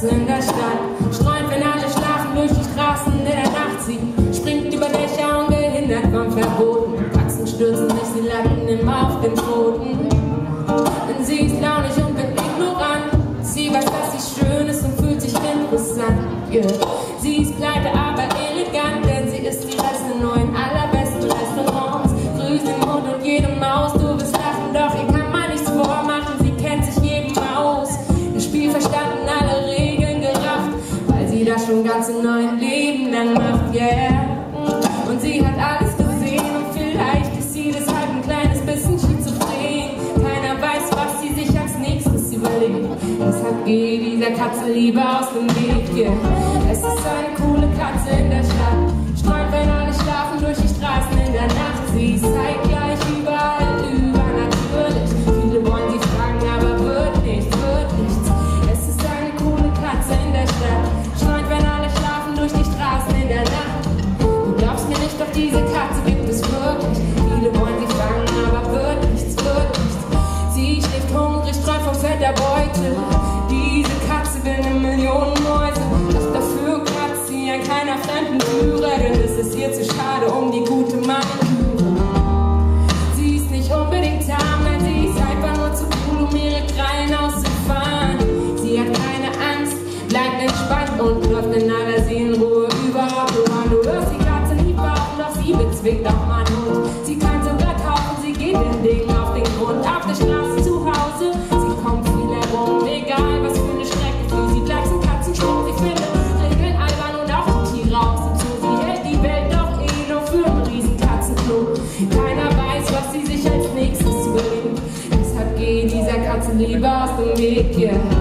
Katze in der Stadt. Streut, wenn alle schlafen durch die Straßen in der Nacht. Sie springt über Dächer ungehindert vom Verboten. Katzen stürzen sich, sie landen immer auf dem Boden. Denn sie ist launig und sie das schon ganz ein neues Leben lang macht, yeah. Und sie hat alles gesehen und vielleicht ist sie deshalb ein kleines bisschen schizophren. Keiner weiß, was sie sich als nächstes überlegt. Deshalb geh dieser Katze lieber aus dem Weg, yeah. Es ist eine coole Katze in der Stadt. Streut, wenn alle bezwingt auch mal Hund. Sie kann sogar tauchen, sie geht den Dingen auf den Grund. Auf der Straße zu Hause, sie kommt viel herum, egal was für eine Strecke für sie gleich sind Katzensprung. Sie findet Regeln albern und auch die Tiere außen zu. Sie hält die Welt doch eh nur für ein Riesenkatzenklo. Keiner weiß, was sie sich als nächstes überlegt. Deshalb geh dieser Katze lieber aus dem Weg, yeah.